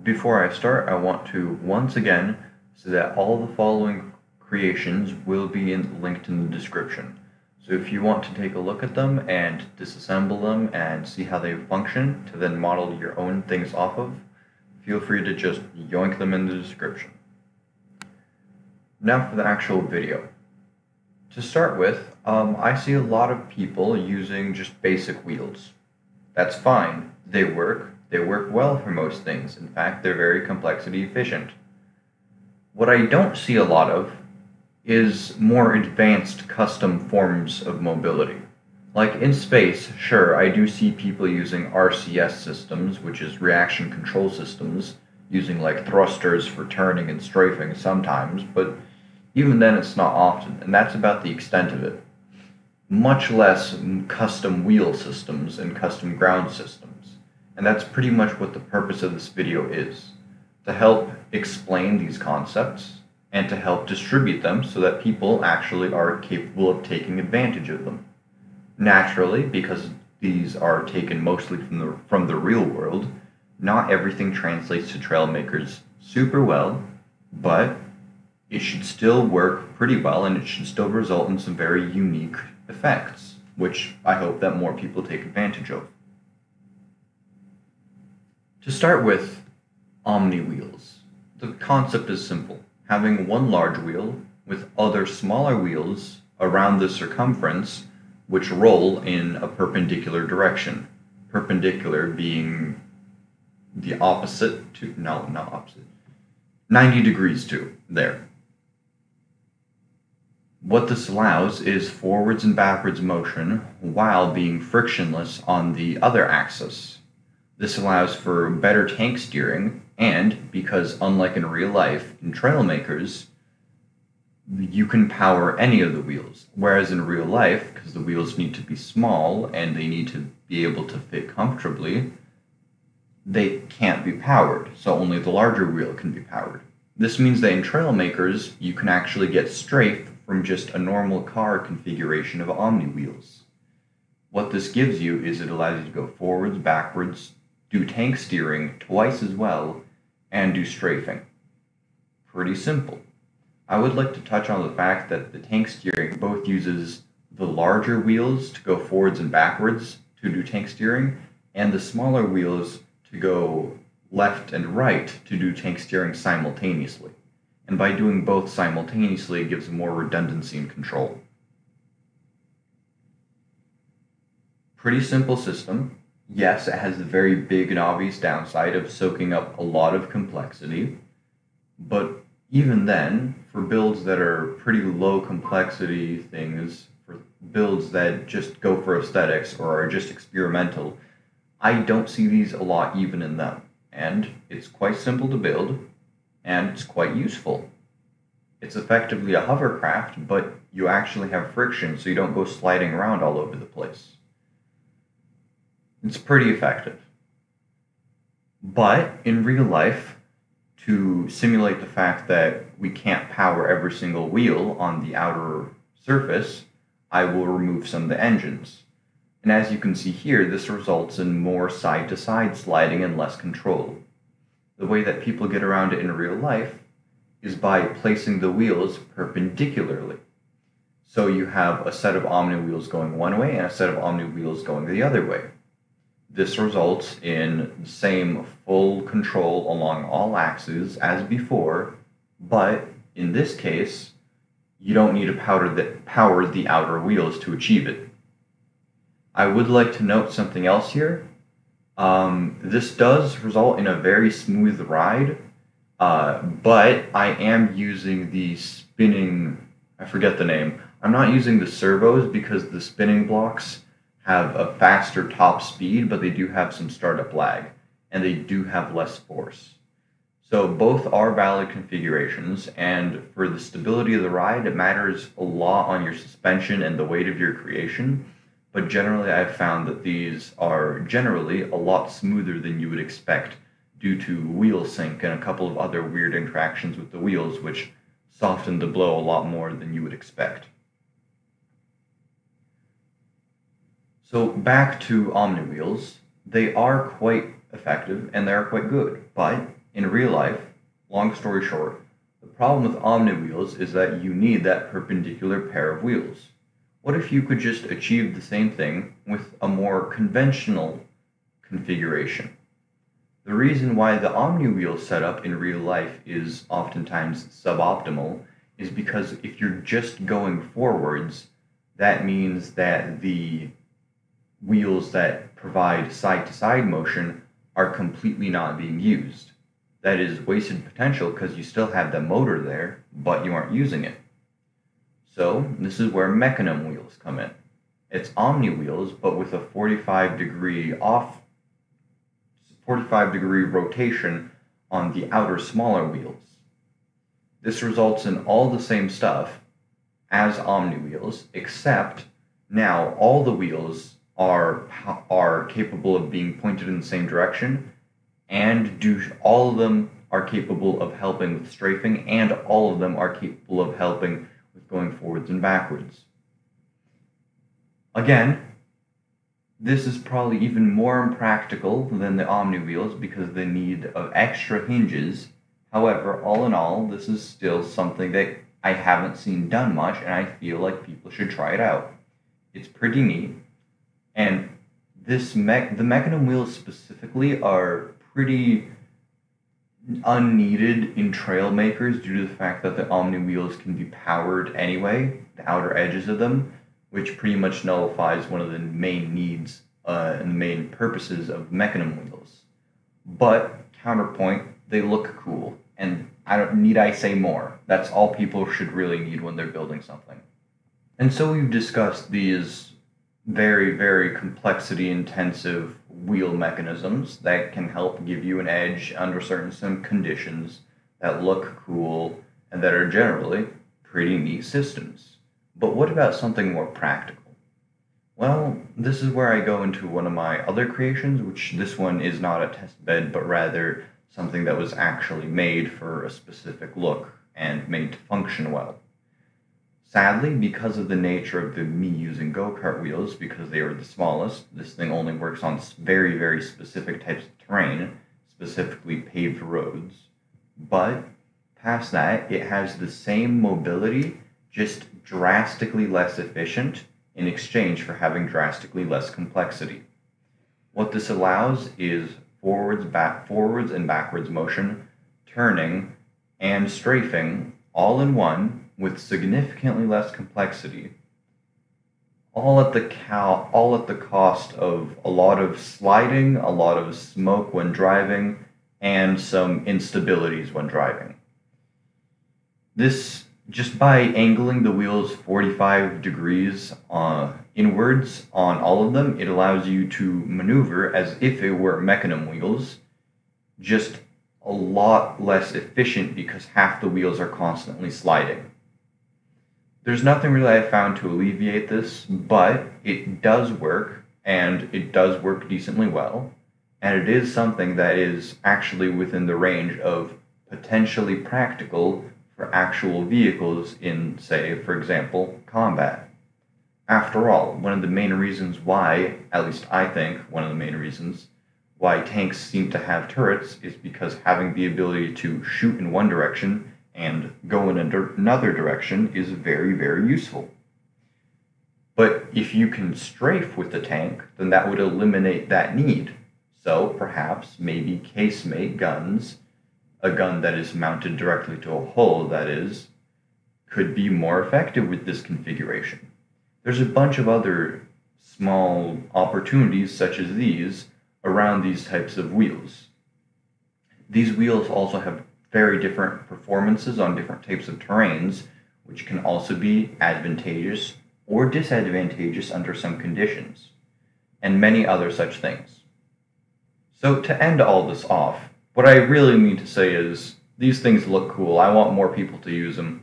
Before I start, I want to once again say that all the following creations will be in, linked in the description. So if you want to take a look at them and disassemble them and see how they function to then model your own things off of, feel free to just yoink them in the description. Now for the actual video. To start with, um, I see a lot of people using just basic wheels. That's fine. They work. They work well for most things. In fact, they're very complexity efficient. What I don't see a lot of is more advanced custom forms of mobility. Like in space, sure, I do see people using RCS systems, which is reaction control systems, using like thrusters for turning and strafing sometimes, but even then it's not often, and that's about the extent of it. Much less custom wheel systems and custom ground systems. And that's pretty much what the purpose of this video is to help explain these concepts and to help distribute them so that people actually are capable of taking advantage of them. Naturally, because these are taken mostly from the, from the real world, not everything translates to Trailmakers super well, but it should still work pretty well and it should still result in some very unique effects, which I hope that more people take advantage of. To start with, Omni wheels. The concept is simple having one large wheel with other smaller wheels around the circumference which roll in a perpendicular direction. Perpendicular being the opposite to, no, not opposite, 90 degrees to, there. What this allows is forwards and backwards motion while being frictionless on the other axis. This allows for better tank steering and because, unlike in real life, in Trailmakers, you can power any of the wheels. Whereas in real life, because the wheels need to be small and they need to be able to fit comfortably, they can't be powered. So only the larger wheel can be powered. This means that in Trailmakers, you can actually get strafe from just a normal car configuration of Omni wheels. What this gives you is it allows you to go forwards, backwards, do tank steering twice as well, and do strafing. Pretty simple. I would like to touch on the fact that the tank steering both uses the larger wheels to go forwards and backwards to do tank steering, and the smaller wheels to go left and right to do tank steering simultaneously. And by doing both simultaneously, it gives more redundancy and control. Pretty simple system, yes, it has the very big and obvious downside of soaking up a lot of complexity, but even then, for builds that are pretty low complexity things, for builds that just go for aesthetics or are just experimental, I don't see these a lot even in them. And it's quite simple to build, and it's quite useful. It's effectively a hovercraft, but you actually have friction so you don't go sliding around all over the place. It's pretty effective. But in real life, to simulate the fact that we can't power every single wheel on the outer surface, I will remove some of the engines. And as you can see here, this results in more side-to-side sliding and less control. The way that people get around it in real life is by placing the wheels perpendicularly. So you have a set of Omni wheels going one way and a set of Omni wheels going the other way. This results in the same full control along all axes as before, but in this case, you don't need to power the, power the outer wheels to achieve it. I would like to note something else here. Um, this does result in a very smooth ride, uh, but I am using the spinning, I forget the name. I'm not using the servos because the spinning blocks have a faster top speed, but they do have some startup lag, and they do have less force. So both are valid configurations, and for the stability of the ride, it matters a lot on your suspension and the weight of your creation. But generally, I've found that these are generally a lot smoother than you would expect due to wheel sync and a couple of other weird interactions with the wheels, which soften the blow a lot more than you would expect. So back to Omni wheels, they are quite effective and they are quite good, but in real life, long story short, the problem with Omni wheels is that you need that perpendicular pair of wheels. What if you could just achieve the same thing with a more conventional configuration? The reason why the Omni wheel setup in real life is oftentimes suboptimal is because if you're just going forwards, that means that the wheels that provide side to side motion are completely not being used. That is wasted potential because you still have the motor there, but you aren't using it. So, this is where Mecanum wheels come in. It's Omni wheels, but with a 45 degree off 45 degree rotation on the outer smaller wheels. This results in all the same stuff as Omni wheels, except now all the wheels are are capable of being pointed in the same direction, and do all of them are capable of helping with strafing, and all of them are capable of helping with going forwards and backwards. Again, this is probably even more impractical than the Omni wheels because the need of extra hinges. However, all in all, this is still something that I haven't seen done much, and I feel like people should try it out. It's pretty neat, and this mech the Mecanum wheels specifically are pretty unneeded in Trailmakers due to the fact that the Omni wheels can be powered anyway, the outer edges of them, which pretty much nullifies one of the main needs uh, and the main purposes of Mecanum wheels. But counterpoint, they look cool, and I don't need I say more. That's all people should really need when they're building something. And so we've discussed these very, very complexity intensive wheel mechanisms that can help give you an edge under certain some conditions that look cool and that are generally pretty neat systems. But what about something more practical? Well, this is where I go into one of my other creations, which this one is not a test bed, but rather something that was actually made for a specific look and made to function well. Sadly, because of the nature of the me using go-kart wheels, because they are the smallest, this thing only works on very, very specific types of terrain, specifically paved roads. But past that, it has the same mobility just drastically less efficient in exchange for having drastically less complexity. What this allows is forwards, back, forwards and backwards motion, turning, and strafing all in one with significantly less complexity. All at the cow, all at the cost of a lot of sliding, a lot of smoke when driving, and some instabilities when driving. This just by angling the wheels 45 degrees uh, inwards on all of them, it allows you to maneuver as if it were mecanum wheels, just a lot less efficient because half the wheels are constantly sliding. There's nothing really I found to alleviate this, but it does work, and it does work decently well, and it is something that is actually within the range of potentially practical for actual vehicles in, say, for example, combat. After all, one of the main reasons why, at least I think, one of the main reasons why tanks seem to have turrets is because having the ability to shoot in one direction and go in another direction is very, very useful. But if you can strafe with the tank, then that would eliminate that need. So perhaps maybe casemate guns a gun that is mounted directly to a hull, that is, could be more effective with this configuration. There's a bunch of other small opportunities such as these around these types of wheels. These wheels also have very different performances on different types of terrains, which can also be advantageous or disadvantageous under some conditions, and many other such things. So, to end all this off, what I really mean to say is these things look cool. I want more people to use them.